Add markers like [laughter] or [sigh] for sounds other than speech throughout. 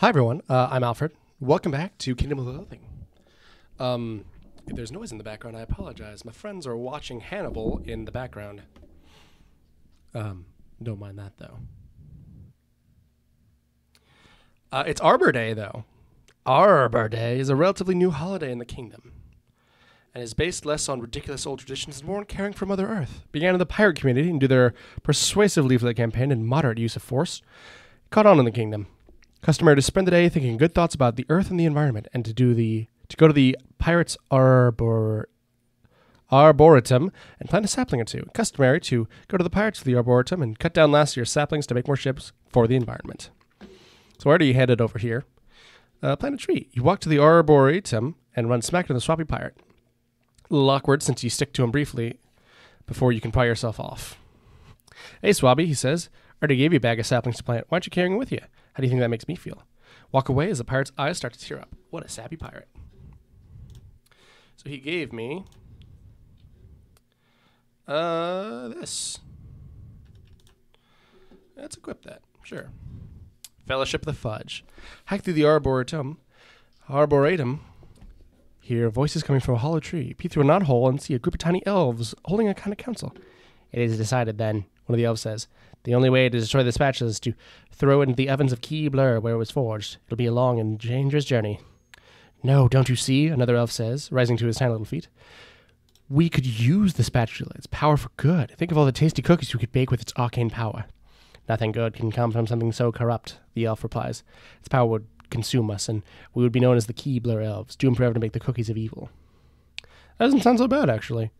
Hi everyone, uh, I'm Alfred. Welcome back to Kingdom of Loathing. Um, if there's noise in the background, I apologize. My friends are watching Hannibal in the background. Um, don't mind that though. Uh, it's Arbor Day though. Arbor Day is a relatively new holiday in the kingdom, and is based less on ridiculous old traditions and more on caring for Mother Earth. Began in the pirate community and due their persuasive leaflet campaign and moderate use of force, caught on in the kingdom. Customary to spend the day thinking good thoughts about the earth and the environment, and to do the to go to the pirates' arbor arboretum and plant a sapling or two. Customary to go to the pirates of the arboretum and cut down last year's saplings to make more ships for the environment. So where do you head it over here? Uh, plant a tree. You walk to the arboretum and run smack into the swampy pirate. A little awkward since you stick to him briefly before you can pry yourself off. Hey, Swabby, he says. I already gave you a bag of saplings to plant. Why aren't you carrying them with you? How do you think that makes me feel? Walk away as the pirate's eyes start to tear up. What a sappy pirate. So he gave me uh this. Let's equip that. Sure. Fellowship the Fudge. Hack through the arboretum. Arboretum. Hear voices coming from a hollow tree. Peep through a knot hole and see a group of tiny elves holding a kind of council. It is decided then, one of the elves says. The only way to destroy the spatula is to throw it into the ovens of Keebler where it was forged. It'll be a long and dangerous journey. No, don't you see? Another elf says, rising to his tiny little feet. We could use the spatula. Its power for good. Think of all the tasty cookies we could bake with its arcane power. Nothing good can come from something so corrupt, the elf replies. Its power would consume us, and we would be known as the Keebler elves, doomed forever to make the cookies of evil. That doesn't sound so bad, actually.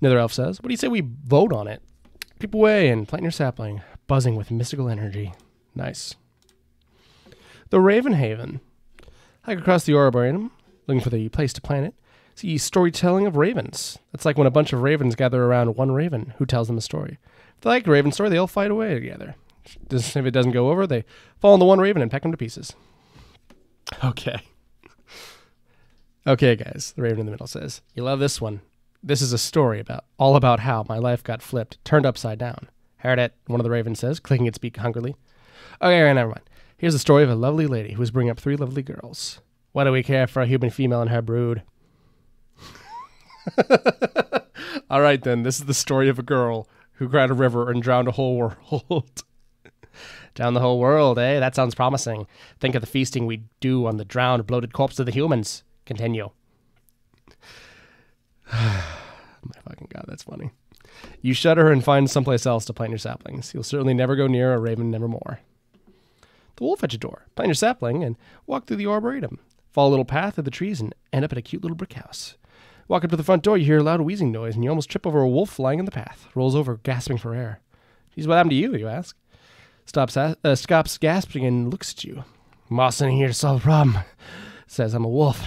Another elf says, What do you say we vote on it? Creep away and plant your sapling, buzzing with mystical energy. Nice. The Ravenhaven. Hike across the Arboretum, looking for the place to plant it. See storytelling of ravens. That's like when a bunch of ravens gather around one raven who tells them a story. If they like a raven story, they all fight away together. Just, if it doesn't go over, they fall the one raven and peck him to pieces. Okay. [laughs] Okay, guys. The raven in the middle says, "You love this one. This is a story about all about how my life got flipped, turned upside down." Heard it? One of the ravens says, clicking its beak hungrily. Okay, never mind. Here's the story of a lovely lady who was bringing up three lovely girls. Why do we care for a human female and her brood? [laughs] All right, then. This is the story of a girl who cried a river and drowned a whole world. [laughs] Down the whole world, eh? That sounds promising. Think of the feasting we'd do on the drowned, bloated corpse of the humans. Continue. [sighs] My fucking god, that's funny. You shudder and find someplace else to plant your saplings. You'll certainly never go near a raven nevermore. The wolf at your door. Plant your sapling and walk through the arboretum. Follow a little path through the trees and end up at a cute little brick house. Walk up to the front door, you hear a loud wheezing noise, and you almost trip over a wolf lying in the path. Rolls over, gasping for air. Geez, what happened to you, you ask? Stops, uh, stops gasping and looks at you. Moss in here to solve a problem. Says, I'm a wolf.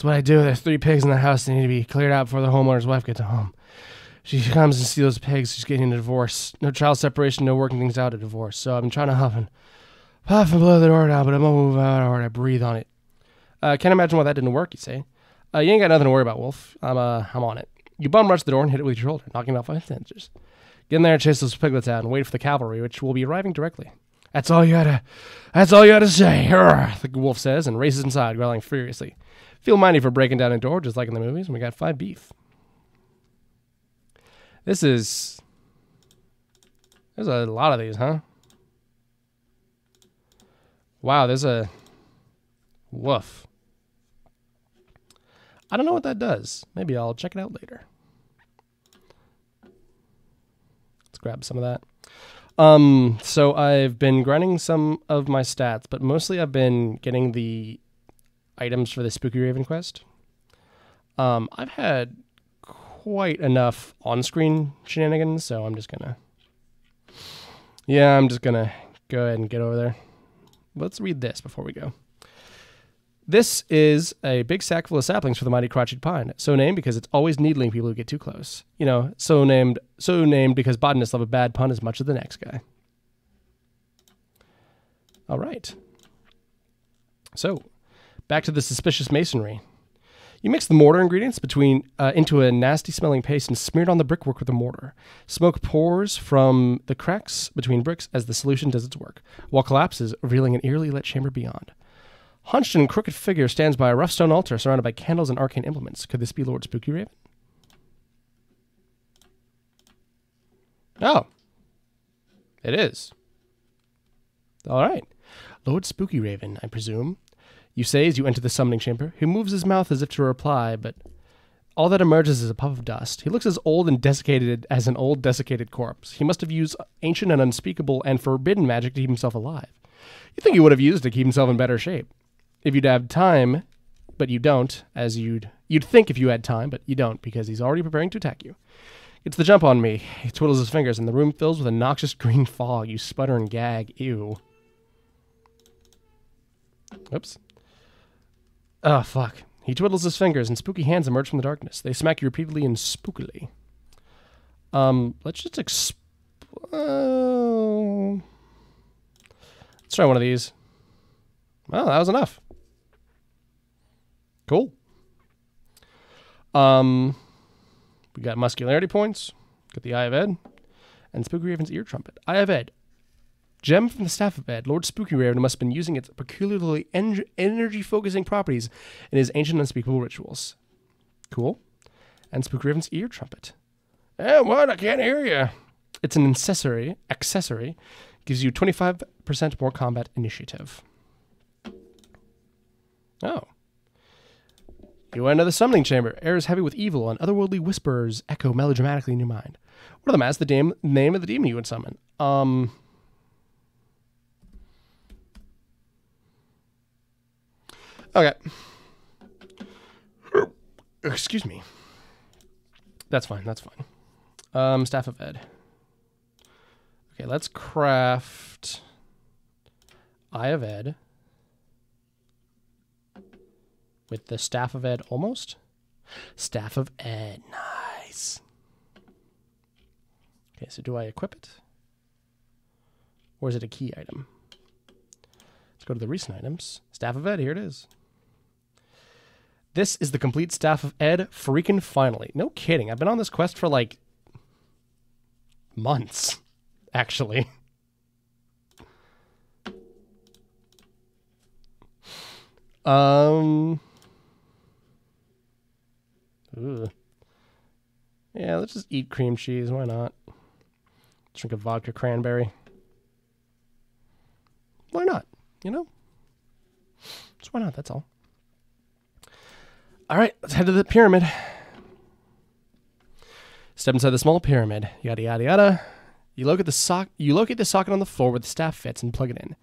It's what I do. There's three pigs in the house. They need to be cleared out before the homeowner's wife gets home. She comes and those pigs. She's getting a divorce. No child separation, no working things out, a divorce. So I'm trying to huff and puff and blow the door down, but I'm gonna move out or I breathe on it. Uh, can't imagine why that didn't work, you say. Uh, you ain't got nothing to worry about, Wolf. I'm, uh, I'm on it. You bum rush the door and hit it with your shoulder, knocking out five inches. Get in there and chase those piglets out and wait for the cavalry, which will be arriving directly. That's all you gotta, that's all you gotta say, the wolf says and races inside, growling furiously. Feel mighty for breaking down a door, just like in the movies, and we got five beef. This is, there's a lot of these, huh? Wow, there's a, woof. I don't know what that does. Maybe I'll check it out later. Let's grab some of that. Um, so I've been grinding some of my stats, but mostly I've been getting the items for the Spooky Raven quest. Um, I've had quite enough on-screen shenanigans, so I'm just gonna. Yeah, I'm just gonna go ahead and get over there. Let's read this before we go. This is a big sack full of saplings for the mighty crotched pine, so named because it's always needling people who get too close. You know, so named so named because botanists love a bad pun as much as the next guy. All right. So, back to the suspicious masonry. You mix the mortar ingredients between uh, into a nasty smelling paste and smear it on the brickwork with a mortar. Smoke pours from the cracks between bricks as the solution does its work. Wall collapses, revealing an eerily lit chamber beyond. Hunched and crooked figure stands by a rough stone altar surrounded by candles and arcane implements. Could this be Lord Spooky Raven? Oh. It is. All right. Lord Spooky Raven, I presume. You say as you enter the summoning chamber. He moves his mouth as if to reply, but all that emerges is a puff of dust. He looks as old and desiccated as an old desiccated corpse. He must have used ancient and unspeakable and forbidden magic to keep himself alive. You think he would have used it to keep himself in better shape. If you'd have time, but you don't, as you'd you'd think if you had time, but you don't, because he's already preparing to attack you. It's the jump on me. He twiddles his fingers, and the room fills with a noxious green fog. You sputter and gag. Ew. Oops. Oh, fuck. He twiddles his fingers, and spooky hands emerge from the darkness. They smack you repeatedly and spookily. Um, let's just exp- uh, Let's try one of these. Well, that was enough. Cool. Um, we got muscularity points. Got the Eye of Ed. And Spooky Raven's ear trumpet. Eye of Ed. Gem from the Staff of Ed. Lord Spooky Raven must have been using its peculiarly en- energy focusing properties in his ancient unspeakable rituals. Cool. And Spooky Raven's ear trumpet. Eh, what? I can't hear you. It's an accessory. Accessory gives you 25% more combat initiative. Oh. You enter the summoning chamber. Air is heavy with evil, and otherworldly whispers echo melodramatically in your mind. What are them asks the dam- name of the demon you would summon. Um. Okay. Excuse me. That's fine. That's fine. Um, staff of ed. Okay, let's craft Eye of Ed with the Staff of Ed almost. Staff of Ed, nice. Okay, so do I equip it? Or is it a key item? Let's go to the recent items. Staff of Ed, here it is. This is the complete Staff of Ed freaking finally. No kidding. I've been on this quest for like months, actually. Um. Ugh. Yeah, let's just eat cream cheese. Why not? Drink a vodka cranberry. Why not? You know? Just why not? That's all. All right, let's head to the pyramid. Step inside the small pyramid. Yada yada yada. You locate the sock. You locate the socket on the floor where the staff fits and plug it in.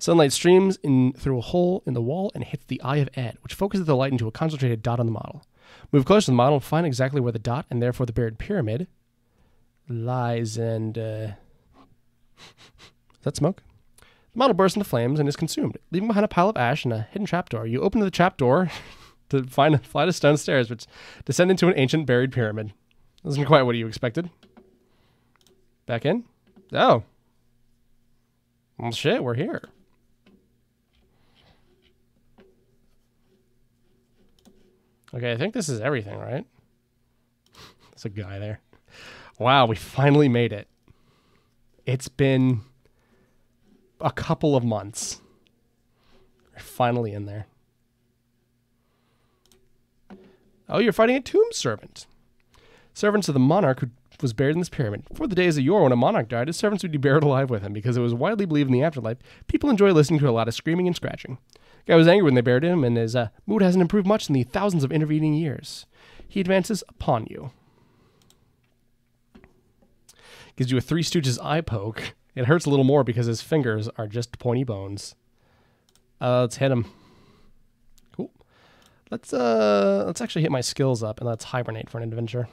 Sunlight streams in through a hole in the wall and hits the eye of Ed, which focuses the light into a concentrated dot on the model. Move close to the model and find exactly where the dot and therefore the buried pyramid lies. And uh, is that smoke? The model bursts into flames and is consumed, leaving behind a pile of ash and a hidden trapdoor. You open the trapdoor [laughs] to find a flight of stone stairs, which descend into an ancient buried pyramid. Isn't quite what you expected. Back in? Oh. Well, shit, we're here. Okay, I think this is everything, right? [laughs] There's a guy there. Wow, we finally made it. It's been a couple of months. We're finally in there. Oh, you're fighting a tomb servant. Servants of the monarch who was buried in this pyramid. For the days of yore, when a monarch died, his servants would be buried alive with him because it was widely believed in the afterlife. People enjoy listening to a lot of screaming and scratching. Guy was angry when they buried him, and his uh, mood hasn't improved much in the thousands of intervening years. He advances upon you. Gives you a Three Stooges eye poke. It hurts a little more because his fingers are just pointy bones. Uh, let's hit him. Let's uh, let's actually hit my skills up and let's hibernate for an adventure.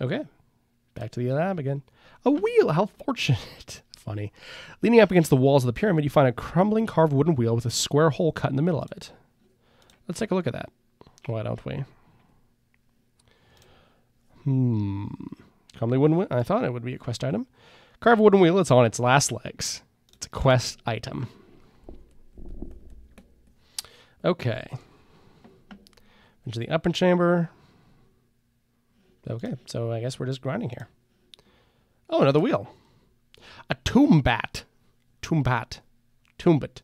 Okay, back to the lab again. A wheel. How fortunate. [laughs] Funny. Leaning up against the walls of the pyramid, you find a crumbling carved wooden wheel with a square hole cut in the middle of it. Let's take a look at that. Why don't we? Hmm. Crumbly wooden wheel. I thought it would be a quest item. Carved wooden wheel. It's on its last legs. It's a quest item. Okay. Into the upper chamber. Okay, so I guess we're just grinding here. Oh, another wheel. A tomb bat. Tumbat. Tumbat.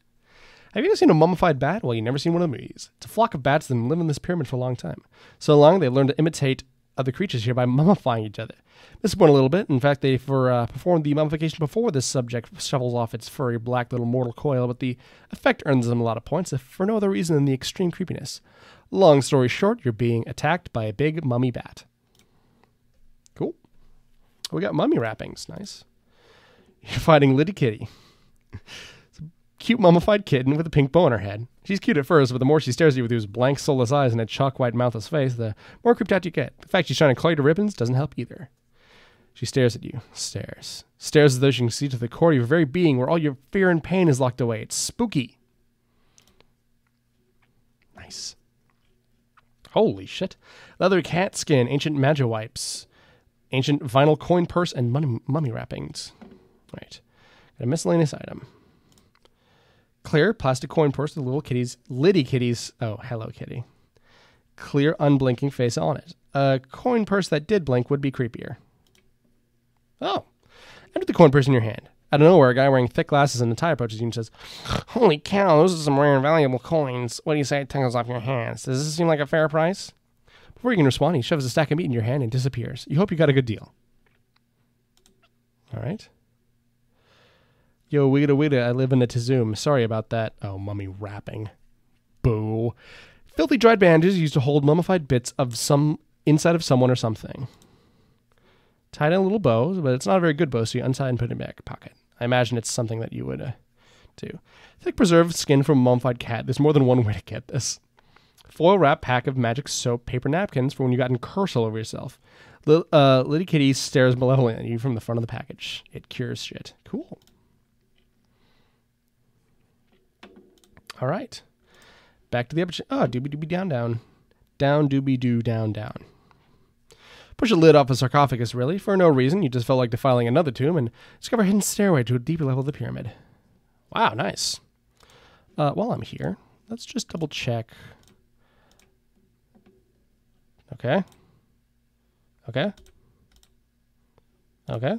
Have you ever seen a mummified bat? Well, you've never seen one of these. It's a flock of bats that live in this pyramid for a long time. So long, they've learned to imitate other creatures here by [laughs] mummifying each other. This is one a little bit. In fact, they for uh, performed the mummification before this subject shovels off its furry black little mortal coil, but the effect earns them a lot of points, if for no other reason than the extreme creepiness. Long story short, you're being attacked by a big mummy bat. Cool. We got mummy wrappings. Nice. [laughs] You're fighting Liddy Kitty. Cute mummified kitten with a pink bow on her head. She's cute at first, but the more she stares at you with those blank, soulless eyes and a chalk white mouthless face, the more creeped out you get. The fact she's trying to claw you to ribbons doesn't help either. She stares at you, stares, stares as though she can see to the core of your very being where all your fear and pain is locked away. It's spooky. Nice. Holy shit. Leather cat skin, ancient magi wipes, ancient vinyl coin purse, and mummy, mummy wrappings. Right. Got a miscellaneous item. Clear plastic coin purse with little kitties, Liddy kitties. Oh, hello, kitty. Clear, unblinking face on it. A coin purse that did blink would be creepier. Oh, and with the coin purse in your hand. Out of nowhere, a guy wearing thick glasses and a tie approaches you and says, Holy cow, those are some rare and valuable coins. What do you say it tingles off your hands? Does this seem like a fair price? Before you can respond, he shoves a stack of meat in your hand and disappears. You hope you got a good deal. All right. Yo, wigga wigga, I live in a Tizoom. Sorry about that. Oh, mummy wrapping. Boo. Filthy dried bandages used to hold mummified bits of some inside of someone or something. Tied in a little bow, but it's not a very good bow, so you untie and put it in your back pocket. I imagine it's something that you would uh, do. Thick preserved skin from a mummified cat. There's more than one way to get this. Foil wrap pack of magic soap paper napkins for when you got in curse all over yourself. Lil, uh, Liddy Kitty stares malevolently at you from the front of the package. It cures shit. Cool. All right. Back to the episode. Oh, doobie doobie down down. Down doobie doo down down. Push a lid off a sarcophagus, really, for no reason. You just felt like defiling another tomb and discover a hidden stairway to a deeper level of the pyramid. Wow, nice. Uh, while I'm here, let's just double check. Okay. Okay. Okay.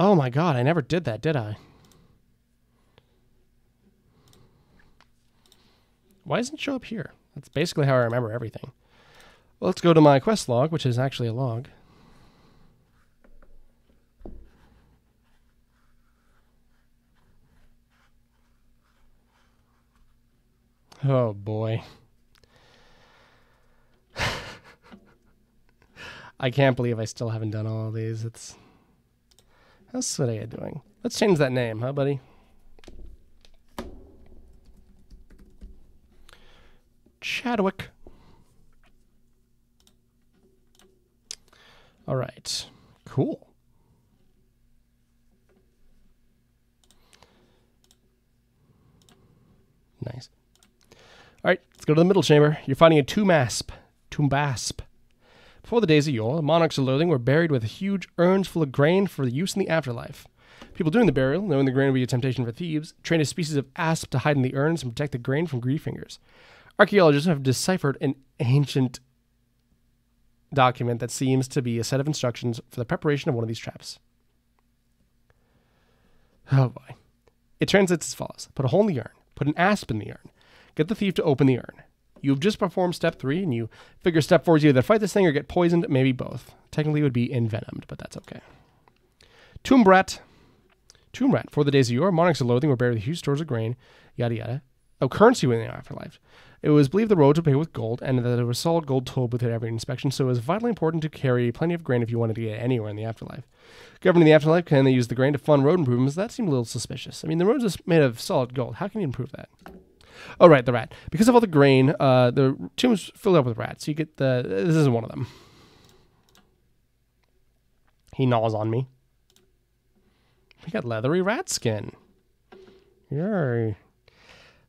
Oh my god, I never did that, did I? Why doesn't it show up here? That's basically how I remember everything. Well, let's go to my quest log, which is actually a log. Oh boy. [laughs] I can't believe I still haven't done all of these. It's how's Soraya doing? Let's change that name, huh, buddy? Chadwick. All right. Cool. Nice. All right, let's go to the middle chamber. You're finding a Tumasp. Tumbasp. Before the days of yore, monarchs of Loathing were buried with huge urns full of grain for use in the afterlife. People doing the burial, knowing the grain would be a temptation for thieves, trained a species of asp to hide in the urns and protect the grain from greedy fingers. Archaeologists have deciphered an ancient document that seems to be a set of instructions for the preparation of one of these traps. Oh boy. It translates as follows Put a hole in the urn, put an asp in the urn, get the thief to open the urn. You've just performed step three, and you figure step four is either fight this thing or get poisoned, maybe both. Technically, it would be envenomed, but that's okay. Tomb Rat. Tomb Rat. For the days of yore, monarchs of loathing were buried with huge stores of grain, yada yada. Oh, currency in the afterlife. It was believed the roads would pay with gold, and that there was solid gold told with every inspection, so it was vitally important to carry plenty of grain if you wanted to get anywhere in the afterlife. Governing the afterlife, can they use the grain to fund road improvements? That seemed a little suspicious. I mean, the roads are made of solid gold. How can you improve that? Oh, right, the rat. Because of all the grain, uh, the tomb's filled up with rats. You get the. This is one of them. He gnaws on me. We got leathery rat skin. Yay.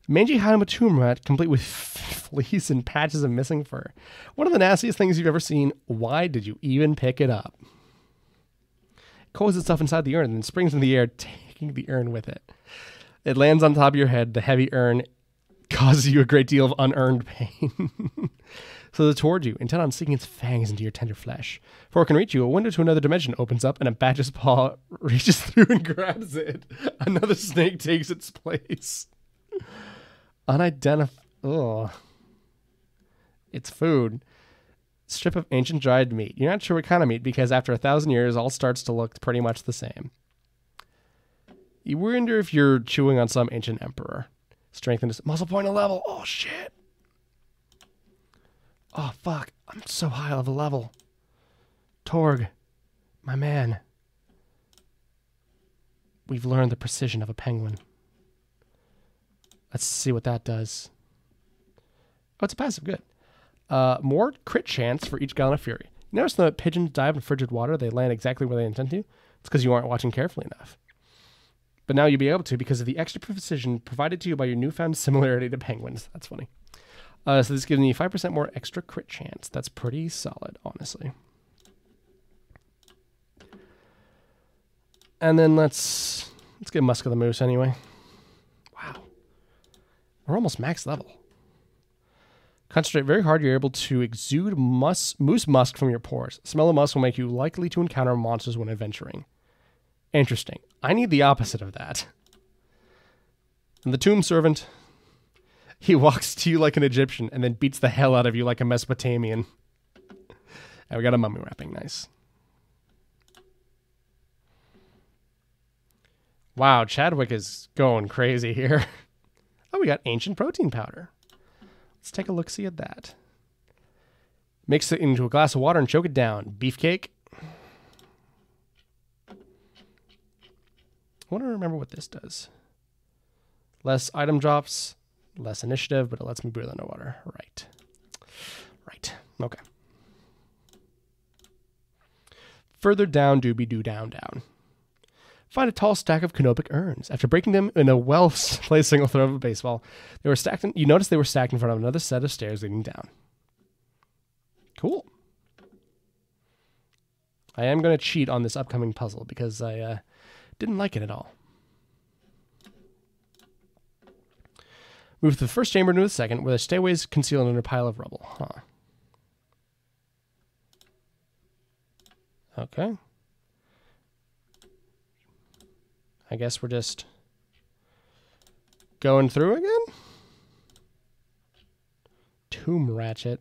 Mangy tomb rat, complete with [laughs] fleas and patches of missing fur. One of the nastiest things you've ever seen. Why did you even pick it up? It coils itself inside the urn and springs in the air, [laughs] taking the urn with it. It lands on top of your head. The heavy urn causes you a great deal of unearned pain. [laughs] slithers toward you, intent on sinking its fangs into your tender flesh. Before it can reach you, a window to another dimension opens up, and a badger's paw [laughs] reaches through and grabs it. Another snake takes its place. Unidentified. It's food. Strip of ancient dried meat. You're not sure what kind of meat because after a thousand years, all starts to look pretty much the same. You wonder if you're chewing on some ancient emperor. Strengthen his muscle point of level. Oh shit. Oh fuck. I'm so high of a level. Torg, my man. We've learned the precision of a penguin. Let's see what that does. Oh, it's a passive. Good. Uh, more crit chance for each gallon of fury. You notice the pigeons dive in frigid water, they land exactly where they intend to? It's because you aren't watching carefully enough. But now you'll be able to because of the extra precision provided to you by your newfound similarity to penguins. That's funny. Uh, so this gives me 5% more extra crit chance. That's pretty solid, honestly. And then let's let's get Musk of the Moose anyway. Wow. We're almost max level. Concentrate very hard, you're able to exude mus- moose musk from your pores. Smell of musk will make you likely to encounter monsters when adventuring. Interesting. I need the opposite of that. And the tomb servant, he [laughs] walks to you like an Egyptian and then beats the hell out of you like a Mesopotamian. And we got a mummy wrapping. Nice. Wow, Chadwick is going crazy here. [laughs] Oh, we got ancient protein powder. Let's take a look see at that. Mix it into a glass of water and choke it down. Beefcake. I want to remember what this does. Less item drops, less initiative, but it lets me breathe underwater. Right. Right. Okay. Further down, doobie doo down, down. Find a tall stack of canopic urns. After breaking them in a well [laughs] placed single throw of a baseball, they were stacked. In, you notice they were stacked in front of another set of stairs leading down. Cool. I am going to cheat on this upcoming puzzle because I uh, didn't like it at all. Move to the first chamber into the second, where the stairways concealed under a pile of rubble. Huh. Okay. I guess we're just going through again. Tomb ratchet.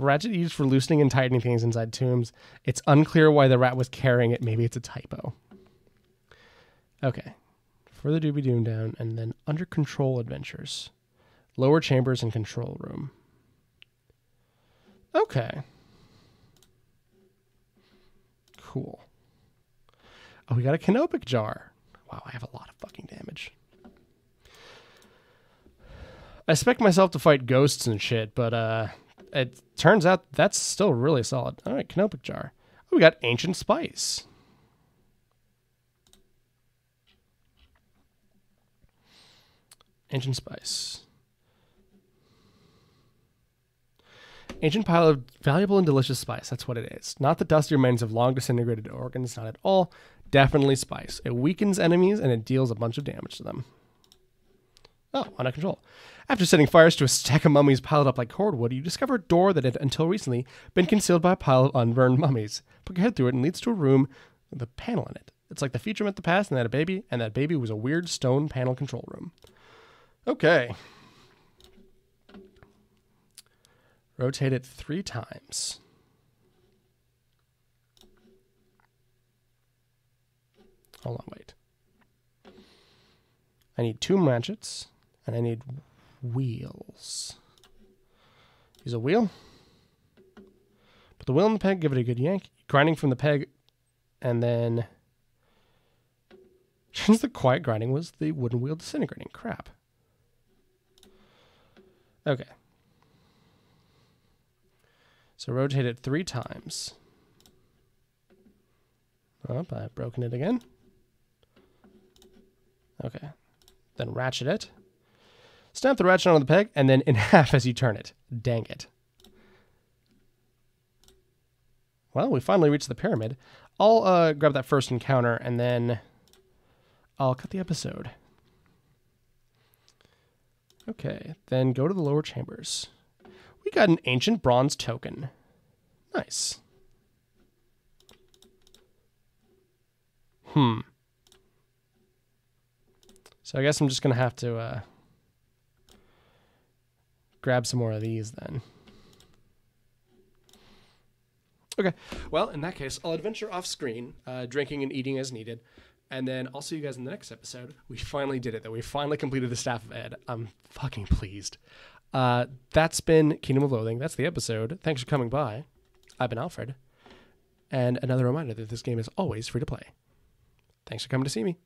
Ratchet used for loosening and tightening things inside tombs. It's unclear why the rat was carrying it. Maybe it's a typo. Okay. Further doobie doom down, and then under control adventures. Lower chambers and control room. Okay. Cool. Oh, we got a canopic jar. Wow, I have a lot of fucking damage. I expect myself to fight ghosts and shit, but uh it turns out that's still really solid. All right, canopic jar. Oh, we got ancient spice. Ancient spice. Ancient pile of valuable and delicious spice. That's what it is. Not the dusty remains of long disintegrated organs, not at all. Definitely spice. It weakens enemies and it deals a bunch of damage to them. Oh, under control. After setting fires to a stack of mummies piled up like cordwood, you discover a door that had, until recently, been concealed by a pile of unburned mummies. Poke your head through it and leads to a room with a panel in it. It's like the feature met the past and had a baby, and that baby was a weird stone panel control room. Okay. Rotate it three times. Hold on, wait. I need two ratchets, and I need wheels. Use a wheel. Put the wheel in the peg, give it a good yank. Grinding from the peg, and then... Since [laughs] the quiet grinding was the wooden wheel disintegrating. Crap. Okay. So rotate it three times. Oh, I've broken it again. Okay. Then ratchet it. Snap the ratchet onto the peg, and then [laughs] in half as you turn it. Dang it. Well, we finally reached the pyramid. I'll uh, grab that first encounter, and then I'll cut the episode. Okay, then go to the lower chambers. We got an ancient bronze token. Nice. Hmm. So I guess I'm just gonna have to uh, grab some more of these then. Okay. Well, in that case, I'll adventure off screen, uh, drinking and eating as needed. And then I'll see you guys in the next episode. We finally did it, though. We finally completed the staff of Ed. I'm fucking pleased. Uh, that's been Kingdom of Loathing. That's the episode. Thanks for coming by. I've been Alfred. And another reminder that this game is always free to play. Thanks for coming to see me.